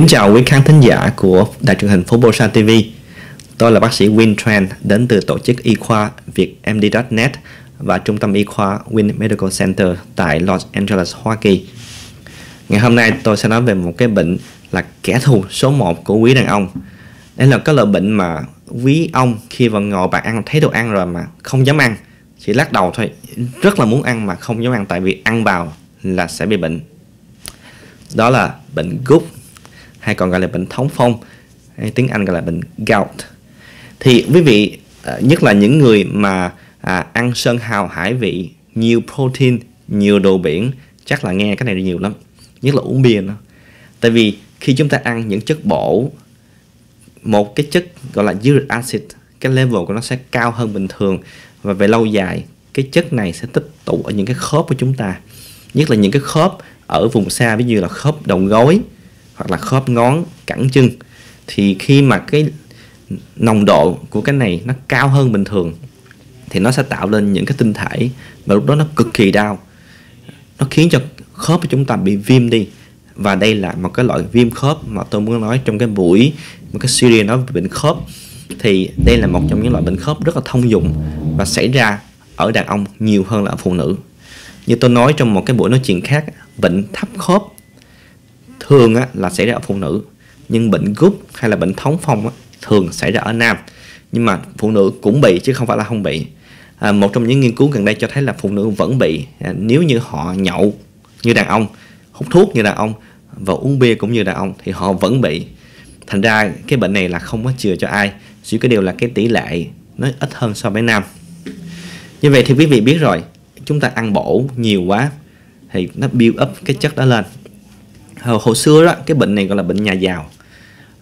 kính chào quý khán thính giả của đài truyền hình phố Bosa TV. Tôi là bác sĩ Win Tran đến từ tổ chức y khoa VietMD.net và trung tâm y khoa Win Medical Center tại Los Angeles, Hoa Kỳ. Ngày hôm nay tôi sẽ nói về một cái bệnh là kẻ thù số 1 của quý đàn ông. Đây là cái loại bệnh mà quý ông khi vào ngồi bạn ăn thấy đồ ăn rồi mà không dám ăn, chỉ lắc đầu thôi, rất là muốn ăn mà không dám ăn tại vì ăn vào là sẽ bị bệnh. Đó là bệnh gút hay còn gọi là bệnh thống phong hay tiếng Anh gọi là bệnh gout. Thì quý vị ờ, nhất là những người mà à, ăn sơn hào hải vị nhiều protein nhiều đồ biển chắc là nghe cái này nhiều lắm nhất là uống bia nữa. Tại vì khi chúng ta ăn những chất bổ một cái chất gọi là uric acid cái level của nó sẽ cao hơn bình thường và về lâu dài cái chất này sẽ tích tụ ở những cái khớp của chúng ta. Nhất là những cái khớp ở vùng xa ví dụ là khớp đầu gối hoặc là khớp ngón cẳng chân, thì khi mà cái nồng độ của cái này nó cao hơn bình thường, thì nó sẽ tạo lên những cái tinh thể và lúc đó nó cực kỳ đau. Nó khiến cho khớp của chúng ta bị viêm đi. Và đây là một cái loại viêm khớp mà tôi muốn nói trong cái buổi một cái series nói về bệnh khớp. Thì đây là một trong những loại bệnh khớp rất là thông dụng và xảy ra ở đàn ông nhiều hơn là ở phụ nữ. Như tôi nói trong một cái buổi nói chuyện khác, bệnh thấp khớp thường á, là xảy ra ở phụ nữ. Nhưng bệnh gút hay là bệnh thống phong á, thường xảy ra ở nam. Nhưng mà phụ nữ cũng bị chứ không phải là không bị. À, một trong những nghiên cứu gần đây cho thấy là phụ nữ vẫn bị à, nếu như họ nhậu như đàn ông hút thuốc như đàn ông và uống bia cũng như đàn ông thì họ vẫn bị. Thành ra cái bệnh này là không có chừa cho ai chỉ cái điều là cái tỷ lệ nó ít hơn so với nam. Như vậy thì quý vị biết rồi chúng ta ăn bổ nhiều quá thì nó build up cái chất đó lên hồi, hồi xưa đó cái bệnh này gọi là bệnh nhà giàu.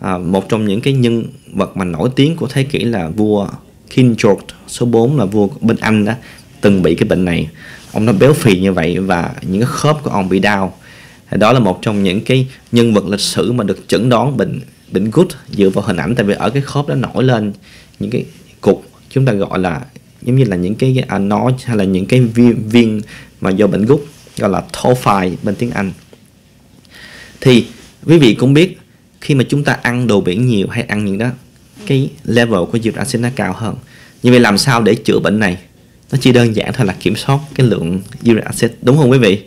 À, một trong những cái nhân vật mà nổi tiếng của thế kỷ là vua King George số 4 là vua bên Anh đó từng bị cái bệnh này. Ông nó béo phì như vậy và những cái khớp của ông bị đau. Đó là một trong những cái nhân vật lịch sử mà được chẩn đoán bệnh bệnh gút dựa vào hình ảnh. Tại vì ở cái khớp đó nổi lên những cái cục chúng ta gọi là giống như là những cái à, nó hay là những cái viên, viên mà do bệnh gút gọi là tophi bên tiếng Anh thì quý vị cũng biết khi mà chúng ta ăn đồ biển nhiều hay ăn những đó cái level của uric acid nó cao hơn. Như vậy làm sao để chữa bệnh này? Nó chỉ đơn giản thôi là kiểm soát cái lượng uric acid đúng không quý vị?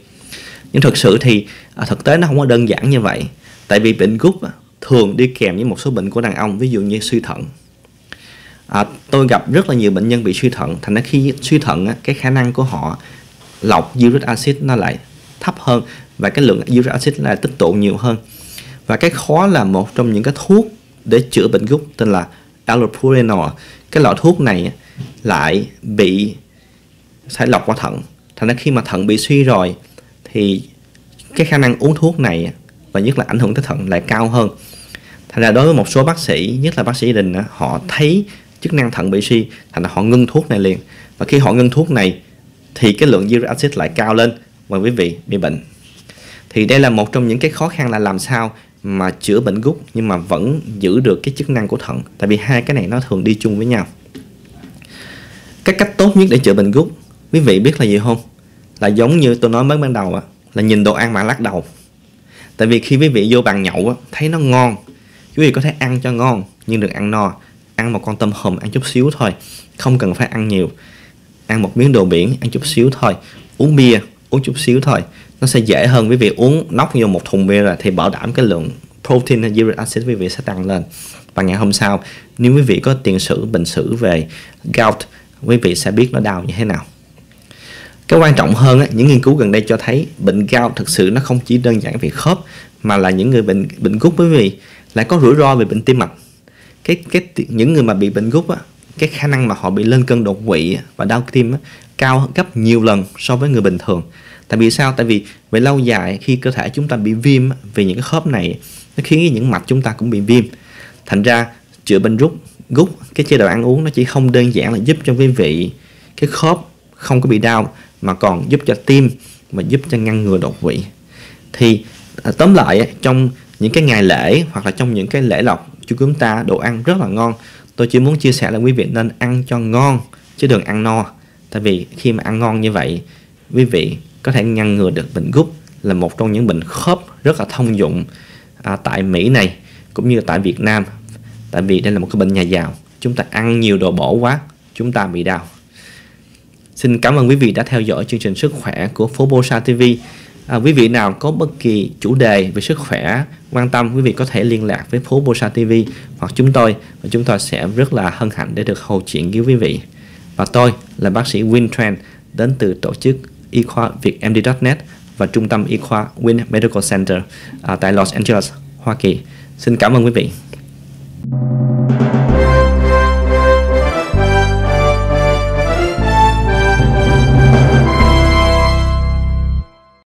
Nhưng thực sự thì à, thực tế nó không có đơn giản như vậy. Tại vì bệnh gút thường đi kèm với một số bệnh của đàn ông ví dụ như suy thận. À, tôi gặp rất là nhiều bệnh nhân bị suy thận thành ra khi suy thận cái khả năng của họ lọc uric acid nó lại thấp hơn và cái lượng uric acid là tích tụ nhiều hơn. Và cái khó là một trong những cái thuốc để chữa bệnh gút tên là allopurinol. Cái loại thuốc này lại bị sai lọc qua thận. Thành ra khi mà thận bị suy rồi thì cái khả năng uống thuốc này và nhất là ảnh hưởng tới thận lại cao hơn. Thành ra đối với một số bác sĩ, nhất là bác sĩ đình họ thấy chức năng thận bị suy, thành ra họ ngưng thuốc này liền. Và khi họ ngưng thuốc này thì cái lượng uric acid lại cao lên và quý vị bị bệnh. Thì đây là một trong những cái khó khăn là làm sao mà chữa bệnh gút nhưng mà vẫn giữ được cái chức năng của thận, tại vì hai cái này nó thường đi chung với nhau. Cái cách tốt nhất để chữa bệnh gút, quý vị biết là gì không? Là giống như tôi nói mới ban đầu á, là nhìn đồ ăn mà lắc đầu. Tại vì khi quý vị vô bàn nhậu á, thấy nó ngon, quý vị có thể ăn cho ngon, nhưng đừng ăn no. Ăn một con tôm hùm ăn chút xíu thôi, không cần phải ăn nhiều. Ăn một miếng đồ biển ăn chút xíu thôi. Uống bia uống chút xíu thôi. Nó sẽ dễ hơn với việc uống nóc vô một thùng bia rồi thì bảo đảm cái lượng protein hay uric acid quý vị sẽ tăng lên. Và ngày hôm sau nếu quý vị có tiền sử bệnh sử về gout quý vị sẽ biết nó đau như thế nào. Cái quan trọng hơn á, những nghiên cứu gần đây cho thấy bệnh gout thực sự nó không chỉ đơn giản về khớp mà là những người bệnh bệnh gút quý vị lại có rủi ro về bệnh tim mạch. Cái cái những người mà bị bệnh gút á cái khả năng mà họ bị lên cân đột quỵ và đau tim á, cao gấp nhiều lần so với người bình thường. Tại vì sao? Tại vì về lâu dài khi cơ thể chúng ta bị viêm vì những cái khớp này, nó khiến những mạch chúng ta cũng bị viêm. Thành ra chữa bệnh rút gút, cái chế độ ăn uống nó chỉ không đơn giản là giúp cho quý vị cái khớp không có bị đau, mà còn giúp cho tim và giúp cho ngăn ngừa đột quỵ. Thì à, tóm lại trong những cái ngày lễ hoặc là trong những cái lễ lộc chúng ta đồ ăn rất là ngon. Tôi chỉ muốn chia sẻ là quý vị nên ăn cho ngon, chứ đừng ăn no tại vì khi mà ăn ngon như vậy quý vị có thể ngăn ngừa được bệnh gút là một trong những bệnh khớp rất là thông dụng à, tại Mỹ này cũng như tại Việt Nam. Tại vì đây là một cái bệnh nhà giàu chúng ta ăn nhiều đồ bổ quá chúng ta bị đau. Xin cảm ơn quý vị đã theo dõi chương trình sức khỏe của phố Bosa TV à, quý vị nào có bất kỳ chủ đề về sức khỏe quan tâm quý vị có thể liên lạc với phố Bosa TV hoặc chúng tôi và chúng tôi sẽ rất là hân hạnh để được hầu chuyện với quý vị và tôi là bác sĩ Win Tran đến từ tổ chức y khoa Việt MD.net và trung tâm y khoa Win Medical Center à, tại Los Angeles, Hoa Kỳ. Xin cảm ơn quý vị.